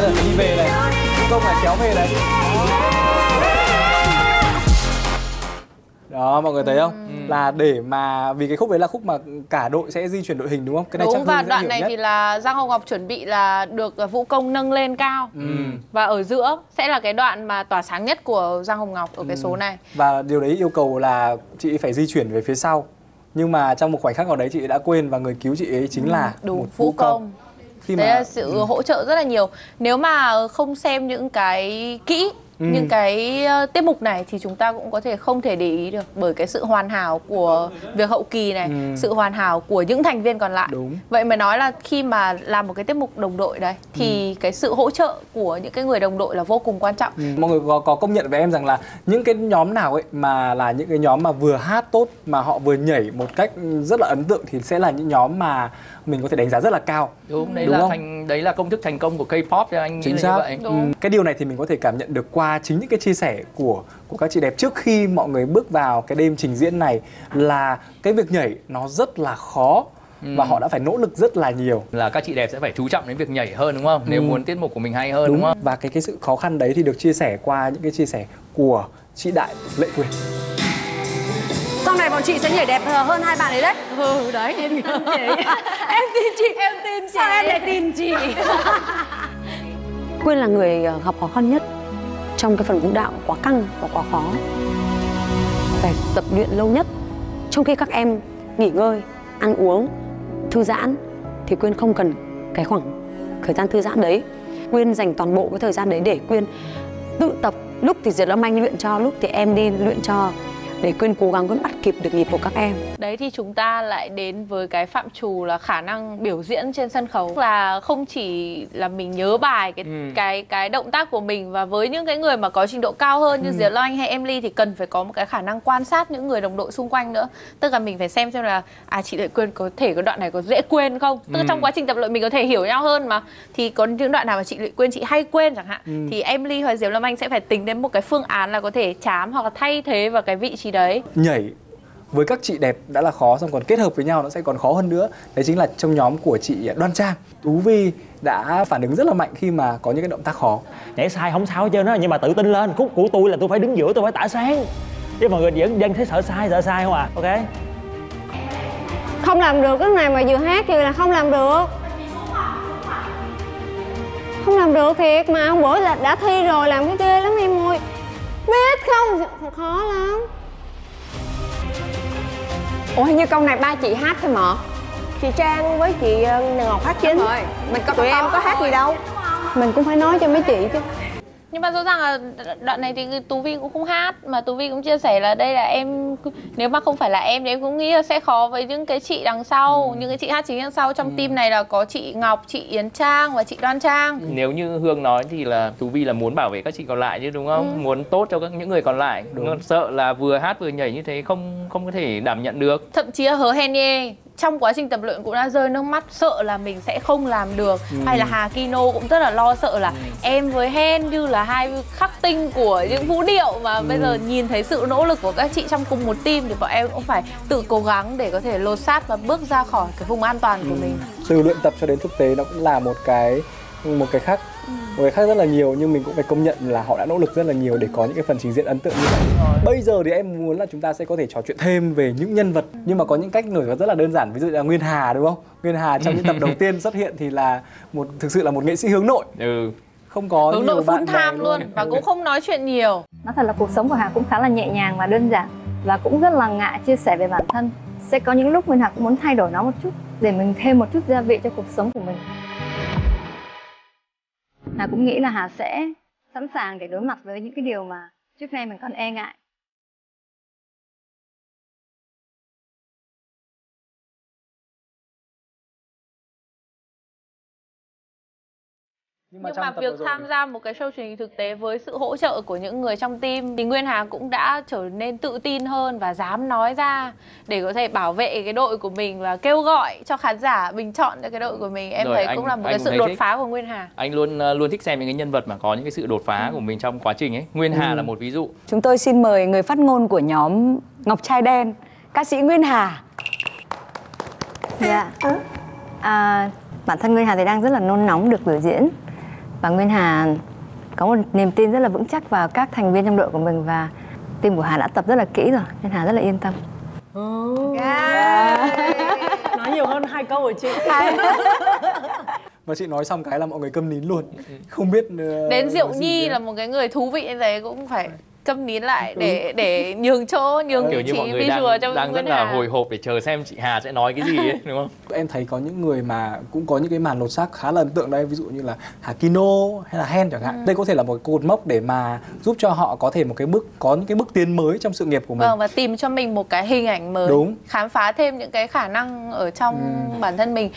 giờ đi về này Vũ công lại kéo về này đó mọi người thấy không Ừ. là để mà vì cái khúc đấy là khúc mà cả đội sẽ di chuyển đội hình đúng không cái này Đúng chắc và đoạn này nhất. thì là Giang Hồng Ngọc chuẩn bị là được vũ công nâng lên cao ừ. và ở giữa sẽ là cái đoạn mà tỏa sáng nhất của Giang Hồng Ngọc ở Ừ. cái số này. và điều đấy yêu cầu là chị phải di chuyển về phía sau nhưng mà trong một khoảnh khắc nào đấy chị đã quên và người cứu chị ấy chính là Đúng, một vũ công. Khi Đấy mà là sự hỗ trợ rất là nhiều. Nếu mà không xem những cái kỹ Ừ. những cái ờ, tiết mục này thì chúng ta cũng có thể không thể để ý được bởi cái sự hoàn hảo của việc hậu kỳ này, Ừ. sự hoàn hảo của những thành viên còn lại. Đúng. Vậy mà nói là khi mà làm một cái tiết mục đồng đội đấy thì cái sự hỗ trợ của những cái người đồng đội là vô cùng quan trọng. Ừ, mọi người có, có công nhận với em rằng là những cái nhóm nào ấy mà là những cái nhóm mà vừa hát tốt mà họ vừa nhảy một cách rất là ấn tượng thì sẽ là những nhóm mà mình có thể đánh giá rất là cao đúng đấy Đúng là không? thành đấy là công thức thành công của K-pop cho anh chính xác như vậy Đúng. Ừ, cái điều này thì mình có thể cảm nhận được qua chính những cái chia sẻ của của các chị đẹp trước khi mọi người bước vào cái đêm trình diễn này là cái việc nhảy nó rất là khó và họ đã phải nỗ lực rất là nhiều. Là các chị đẹp sẽ phải chú trọng đến việc nhảy hơn đúng không? Nếu Ừ. muốn tiết mục của mình hay hơn đúng, đúng không? Và cái cái sự khó khăn đấy thì được chia sẻ qua những cái chia sẻ của chị Đại Lệ Quyền. Sau này bọn chị sẽ nhảy đẹp hơn hai bạn ấy đấy. Ừ đấy em tin chị Em tin chị. Em tin chị. Sao em lại tin chị? Quyên là người ờ, gặp khó khăn nhất trong cái phần vũ đạo quá căng và quá khó. Phải tập luyện lâu nhất. Trong khi các em nghỉ ngơi, ăn uống, thư giãn thì Quyên không cần cái khoảng thời gian thư giãn đấy. Quyên dành toàn bộ cái thời gian đấy để Quyên tự tập. Lúc thì diệt âm Anh luyện cho, lúc thì em đi luyện cho để Quyên cố gắng Quyên bắt kịp được nhịp của các em. Đấy thì chúng ta lại đến với cái phạm trù là khả năng biểu diễn trên sân khấu là không chỉ là mình nhớ bài cái Ừ. cái cái động tác của mình và với những cái người mà có trình độ cao hơn như Diệp Loanh hay Emily thì cần phải có một cái khả năng quan sát những người đồng đội xung quanh nữa. Tức là mình phải xem xem là à chị Lệ quên có thể cái đoạn này có dễ quên không? Tức là Ừ. trong quá trình tập luyện mình có thể hiểu nhau hơn mà thì có những đoạn nào mà chị Lệ quên chị hay quên chẳng hạn thì Emily hoặc Diệp Lâm Anh sẽ phải tính đến một cái phương án là có thể chám hoặc là thay thế vào cái vị trí đấy. nhảy với các chị đẹp đã là khó xong còn kết hợp với nhau nó sẽ còn khó hơn nữa. Đấy chính là trong nhóm của chị Đoan Trang. Tú Vi đã phản ứng rất là mạnh khi mà có những cái động tác khó. Nhảy sai không sao hết trơn á nhưng mà tự tin lên. Khúc của tôi là tôi phải đứng giữa tôi phải tỏa sáng. Chứ mọi người vẫn vẫn thấy sợ sai sợ sai không à ok? Không làm được cái này mà vừa hát vừa là không làm được. Không làm được thiệt mà hôm bữa là đã thi rồi làm cái ghê lắm em ơi. Biết không? Khó lắm Ủa hình như câu này ba chị hát thôi mà. Chị Trang với chị ờ, Ngọc hát chính. Rồi mình có Tụi em có hát gì đâu. Mình cũng phải nói cho mấy chị chứ nhưng mà rõ ràng là đoạn này thì tú vi cũng không hát mà tú vi cũng chia sẻ là đây là em nếu mà không phải là em thì em cũng nghĩ là sẽ khó với những cái chị đằng sau những cái chị hát chính đằng sau. Trong team này là có chị ngọc chị yến trang và chị đoan trang. Nếu như hương nói thì là tú vi là muốn bảo vệ các chị còn lại chứ đúng không? Ừ. muốn tốt cho các những người còn lại. Đúng. sợ là vừa hát vừa nhảy như thế không không có thể đảm nhận được. Thậm chí là hứa Henie trong quá trình tập luyện cũng đã rơi nước mắt sợ là mình sẽ không làm được. Hay là Hà Kino cũng rất là lo sợ là em với Hen như là hai khắc tinh của những vũ điệu mà bây giờ nhìn thấy sự nỗ lực của các chị trong cùng một team thì bọn em cũng phải tự cố gắng để có thể lột sát và bước ra khỏi cái vùng an toàn của mình. Từ luyện tập cho đến thực tế nó cũng là một cái một cái khác. Một cái khác rất là nhiều nhưng mình cũng phải công nhận là họ đã nỗ lực rất là nhiều để có những cái phần trình diễn ấn tượng như vậy. Bây giờ thì em muốn là chúng ta sẽ có thể trò chuyện thêm về những nhân vật nhưng mà có những cách nổi bật rất là đơn giản. Ví dụ như là Nguyên Hà đúng không? Nguyên Hà trong những tập đầu tiên xuất hiện thì là một thực sự là một nghệ sĩ hướng nội. Ừ. Không có hướng nhiều nội bè time luôn. và cũng không nói chuyện nhiều. Nói thật là cuộc sống của Hà cũng khá là nhẹ nhàng và đơn giản Và cũng rất là ngại chia sẻ về bản thân. Sẽ có những lúc mình Hà cũng muốn thay đổi nó một chút Để mình thêm một chút gia vị cho cuộc sống của mình Hà cũng nghĩ là Hà sẽ sẵn sàng để đối mặt với những cái điều mà trước nay mình còn e ngại. Nhưng nhưng trong mà việc tham gia một cái show truyền hình thực tế với sự hỗ trợ của những người trong team thì Nguyên Hà cũng đã trở nên tự tin hơn và dám nói ra để có thể bảo vệ cái đội của mình và kêu gọi cho khán giả bình chọn cho cái đội của mình. Em Rồi, thấy anh- cũng là một cái sự đột thích. phá của Nguyên Hà. Anh luôn ờ, luôn thích xem những cái nhân vật mà có những cái sự đột phá của mình trong quá trình ấy. Nguyên hà là một ví dụ. Chúng tôi xin mời người phát ngôn của nhóm Ngọc Trai Đen, ca sĩ Nguyên Hà. Dạ. À, bản thân Nguyên Hà thì đang rất là nôn nóng được biểu diễn và Nguyên Hà có một niềm tin rất là vững chắc vào các thành viên trong đội của mình và team của Hà đã tập rất là kỹ rồi nên Hà rất là yên tâm. nói nhiều hơn hai câu của chị. Và chị nói xong cái là mọi người câm nín luôn. Không biết ờ, đến Diệu Nhi là một cái người thú vị như thế cũng phải câm nín lại để để nhường chỗ nhường kiểu như mọi người đang cho đang rất là Hà. hồi hộp để chờ xem chị Hà sẽ nói cái gì ấy đúng không em thấy có những người mà cũng có những cái màn lột xác khá là ấn tượng đây ví dụ như là Hakino hay là Hen chẳng hạn Ừ. đây có thể là một cột mốc để mà giúp cho họ có thể một cái bước có những cái bước tiến mới trong sự nghiệp của mình Vâng và tìm cho mình một cái hình ảnh mới Đúng. khám phá thêm những cái khả năng ở trong bản thân mình